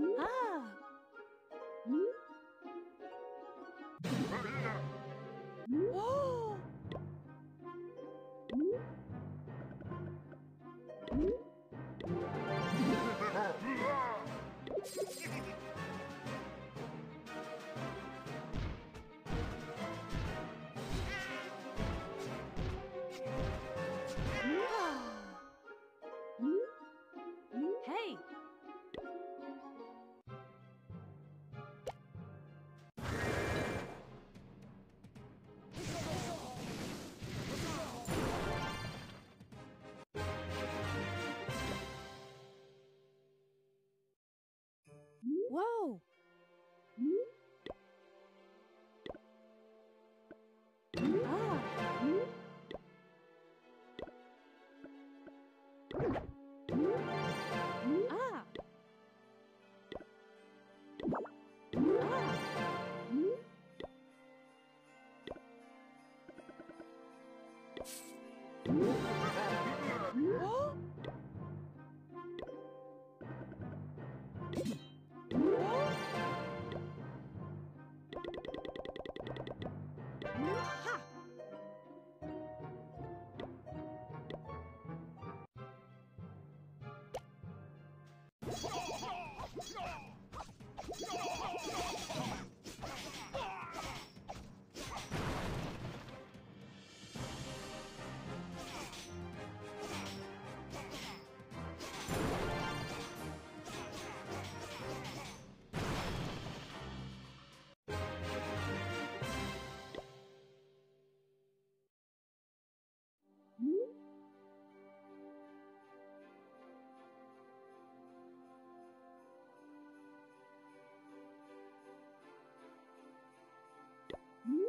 Ah! Oh! Whoa! Ah! Ah! Ah!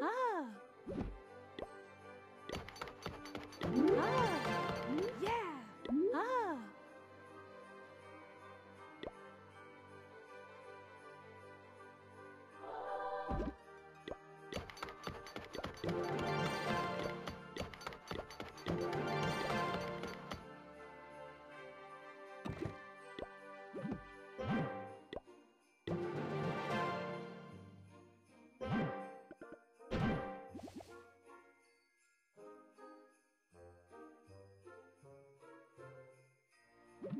Ah. Ah. you ah. Yeah.